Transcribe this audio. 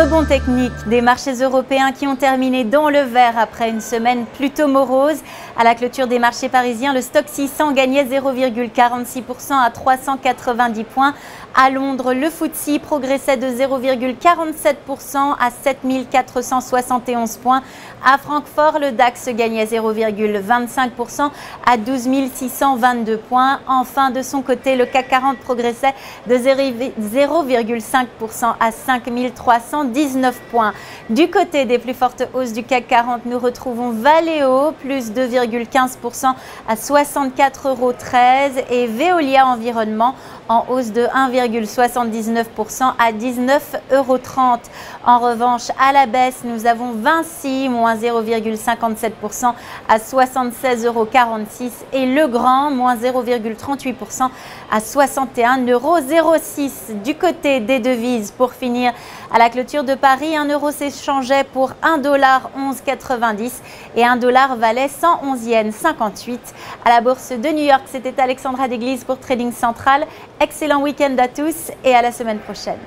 Rebond technique des marchés européens qui ont terminé dans le vert après une semaine plutôt morose. À la clôture des marchés parisiens, le stock 600 gagnait 0,46% à 390 points. À Londres, le FTSE progressait de 0,47% à 7471 points. À Francfort, le DAX gagnait 0,25% à 12 622 points. Enfin, de son côté, le CAC 40 progressait de 0,5% à 5319 points. Du côté des plus fortes hausses du CAC 40, nous retrouvons Valeo, plus 2,15% à 64,13 euros et Veolia Environnement en hausse de 1,79% à 19,30 euros. En revanche, à la baisse, nous avons Vinci, moins 0,57% à 76,46 euros et Legrand, moins 0,38% à 61,06 euros. Du côté des devises, pour finir, à la clôture de Paris, 1 euro s'échangeait pour 1 dollar 11,90 et 1 dollar valait 111 yens 58. À la bourse de New York, c'était Alexandra Deglise pour Trading Central. Excellent week-end à tous et à la semaine prochaine.